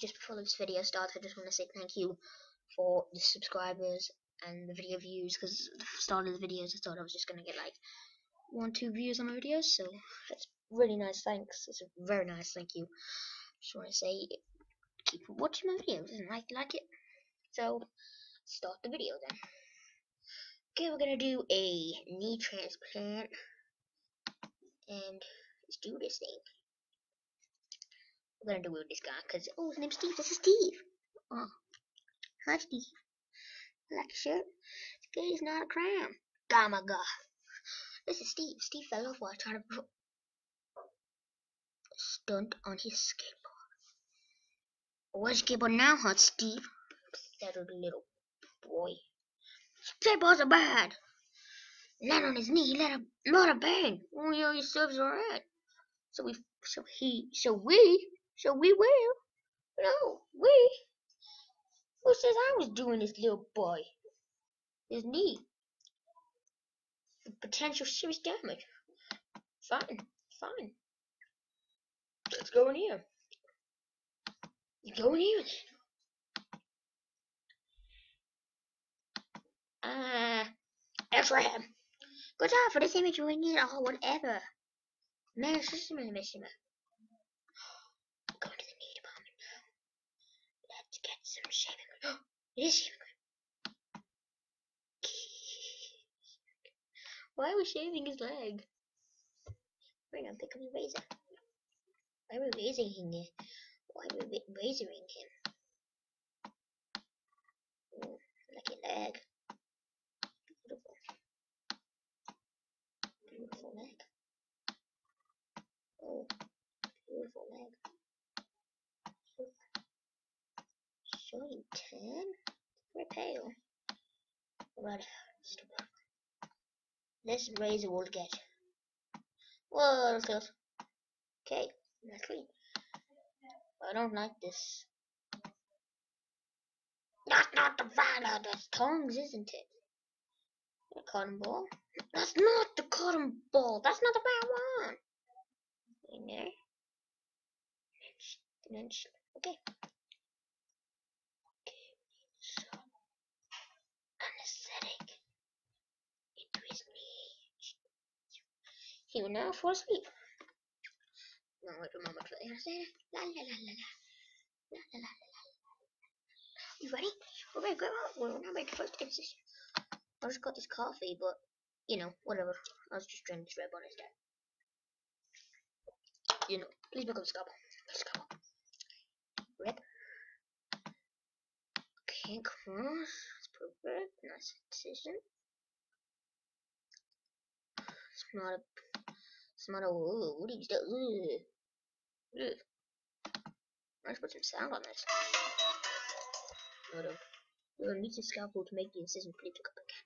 just before this video starts, I just want to say thank you for the subscribers and the video views. Because the start of the videos, I thought I was just gonna get like one, two views on my videos. So that's really nice. Thanks. It's a very nice. Thank you. Just want to say keep watching my videos and like like it. So start the video then. Okay, we're gonna do a knee transplant, and let's do this thing. We're gonna do this guy, cause oh, his name's Steve. This is Steve. Oh, hi Steve. Like your shirt. This is not a crime. God, my God. This is Steve. Steve fell off while trying to stunt on his skateboard. Where's skateboard now, huh, Steve? Settled little boy. Skateboards are bad. Land on his knee, let a not a bang. Oh, yeah, your serves alright. So we, so he, so we, so we will. No, we. Who says I was doing this little boy? His knee. Potential serious damage. Fine, fine. Let's go in here. You Go in here. Uh, Ephraim. Good job for this image we need or whatever. Man, system in the mission. Going to the knee department now. Let's get some shaving cream. it Why are we shaving his leg? We're gonna pick up the razor. Why are we raising him? Why are we razoring him? Ooh, like your leg. Beautiful. Beautiful leg. Oh, beautiful leg. Showing 10? Pale. Right. This razor will get. Whoa, that's close. Okay, that's clean. I don't like this. That's not the violent, that's tongues, isn't it? The cotton ball. That's not the cotton ball. That's not the bad one. In there. Okay, so anesthetic into his knee. Will now fall asleep. Now wait a moment for the. La la la la la. La la la la. You ready? Oh oh, we're Grandma. We're now ready for first incision. I just got this coffee, but you know, whatever. I was just drinking this red bull instead. You know, please the scalpel. Scalpel. Rip. Okay, cross. That's perfect. Nice incision. It's not a. Ooh, what you do? Ugh. Ugh. Let's put some sound on this. Sort of. We'll need the scalpel to make the incision pretty pick up again.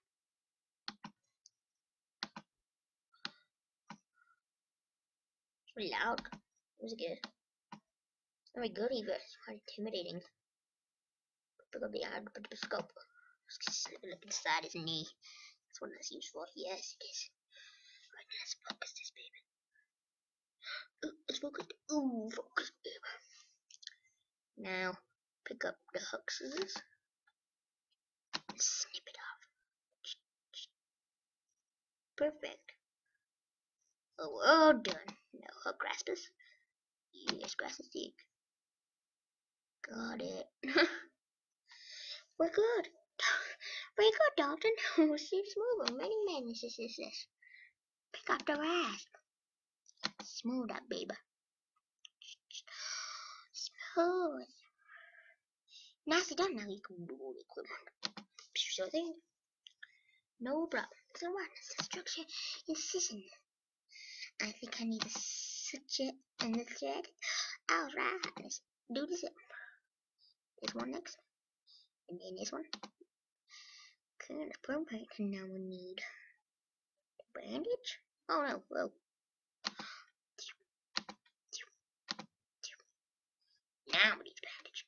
It's really loud. It good. It's not very good either. It's quite intimidating. Pick up the ad, put the scope. Let's look inside his knee. That's what that's used for. Yes, it is. Let's focus this baby. Ooh, it's focused. Ooh, focus, baby. Now, pick up the hook scissors and snip it off. Perfect. Oh, well done. No hook graspers. Yes, grasp the stick. Got it. We're good. Very good, Dalton. We'll see smooth. Many madnesses is this. Pick up the rasp. Smooth up, baby. Smooth. Nicely done. Now you can do all the equipment. Sure thing. No problem. So what? Structure incision. I think I need switch it in the thread. Alright, let's do this. This one next. And then this one. Okay, that's perfect. And now we need a bandage. Oh no, whoa. Now we need bandage.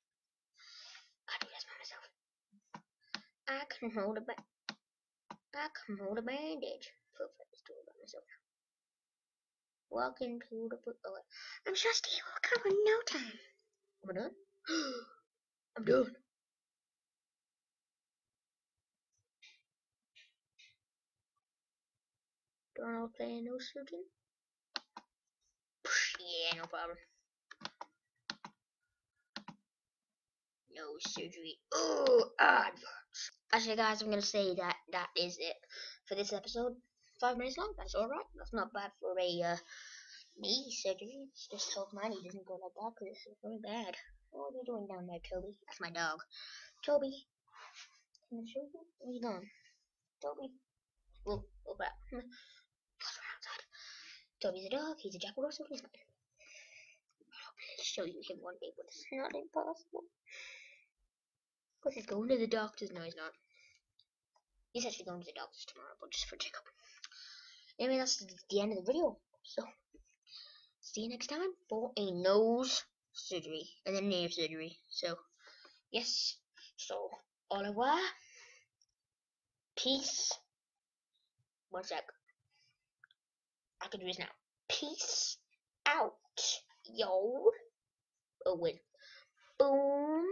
I do this by myself. I can hold a ba I can hold a bandage. Perfect, it by myself. Walk into the. Oh, I'm sure Steve will cover in no time. Am I done? I'm done. Donald playing no surgeon. Yeah, no problem. No surgery. Oh, adverts. Actually, guys, I'm gonna say that that is it for this episode. Five minutes long. That's all right. That's not bad for a uh, knee surgery. Just hope my knee doesn't go like that because it's very bad. What are you doing down there, Toby? That's my dog. Toby. Can I show you? Where you going? Toby. Whoa, back. Toby's a dog. He's a Jack Russell. He's mine. I'll show you him one day, but it's not impossible. Because he's going to the doctor's. No, he's not. He's actually going to the doctor's tomorrow, but just for checkup. Anyway, that's the end of the video. So, see you next time for a nose surgery and then ear surgery. So, yes. So, au revoir. Peace. One sec. I can do this now. Peace out, yo. Oh, wait. Boom.